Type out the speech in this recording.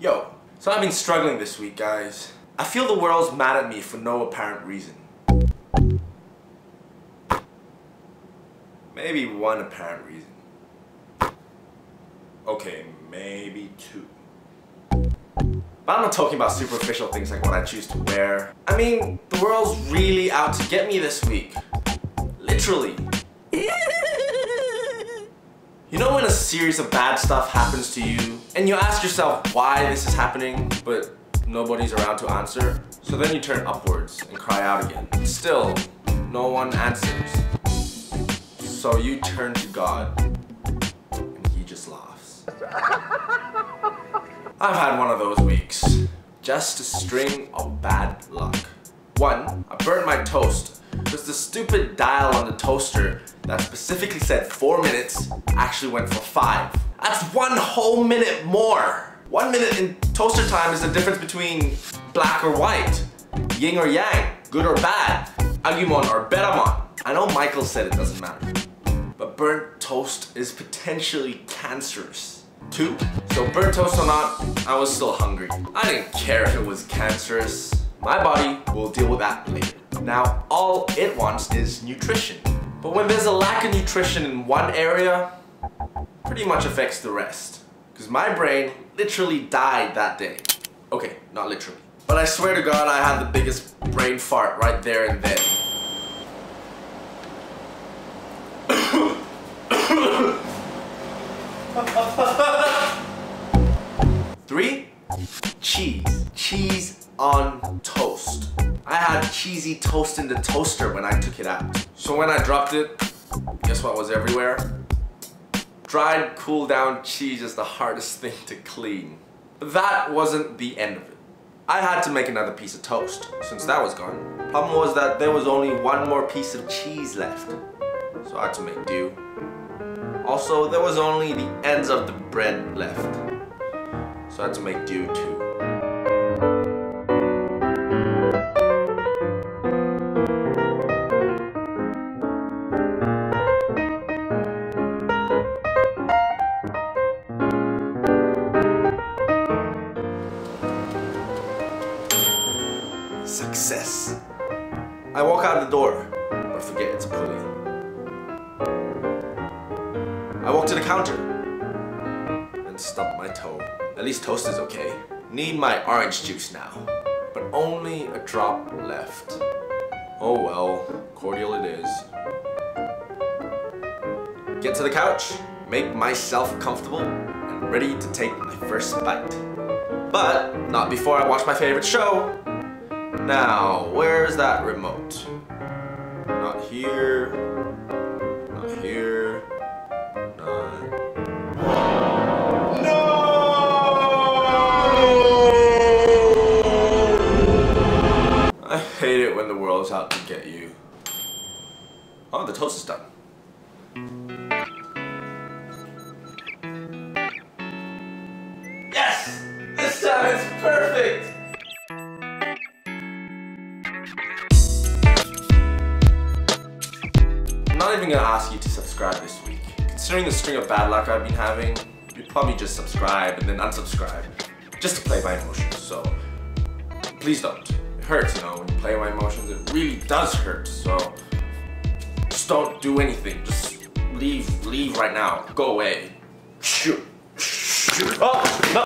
Yo, so I've been struggling this week, guys. I feel the world's mad at me for no apparent reason. Maybe one apparent reason. Okay, maybe two. But I'm not talking about superficial things like what I choose to wear. I mean, the world's really out to get me this week. Literally. You know when a series of bad stuff happens to you, and you ask yourself why this is happening, but nobody's around to answer? So then you turn upwards and cry out again. Still, no one answers. So you turn to God, and he just laughs. I've had one of those weeks. Just a string of bad luck. One, I burned my toast because the stupid dial on the toaster that specifically said 4 minutes actually went for 5. That's one whole minute more! One minute in toaster time is the difference between black or white, yin or yang, good or bad, agumon or betamon. I know Michael said it doesn't matter, but burnt toast is potentially cancerous. Two, so burnt toast or not, I was still hungry. I didn't care if it was cancerous. My body will deal with that later. Now, all it wants is nutrition. But when there's a lack of nutrition in one area, pretty much affects the rest. Because my brain literally died that day. Okay, not literally. But I swear to God, I had the biggest brain fart right there and then. Three, cheese. Cheese on toast. I had cheesy toast in the toaster when I took it out. So when I dropped it, guess what was everywhere? Dried, cool down cheese is the hardest thing to clean. But that wasn't the end of it. I had to make another piece of toast, since that was gone. Problem was that there was only one more piece of cheese left. So I had to make do. Also, there was only the ends of the bread left. So I had to make do too. Success. I walk out the door, but forget it's a pulley. I walk to the counter and stub my toe. At least toast is okay. Need my orange juice now, but only a drop left. Oh well, cordial it is. Get to the couch, make myself comfortable, and ready to take my first bite. But not before I watch my favorite show, now, where's that remote? Not here. Not here. Not... No! I hate it when the world's out to get you. Oh, the toast is done. Yes! This time it's perfect! Not even gonna ask you to subscribe this week. Considering the string of bad luck I've been having, you'd probably just subscribe and then unsubscribe. Just to play my emotions, so please don't. It hurts, you know, when you play my emotions, it really does hurt, so just don't do anything. Just leave, leave right now. Go away. Shoot. Shoot. Oh, no.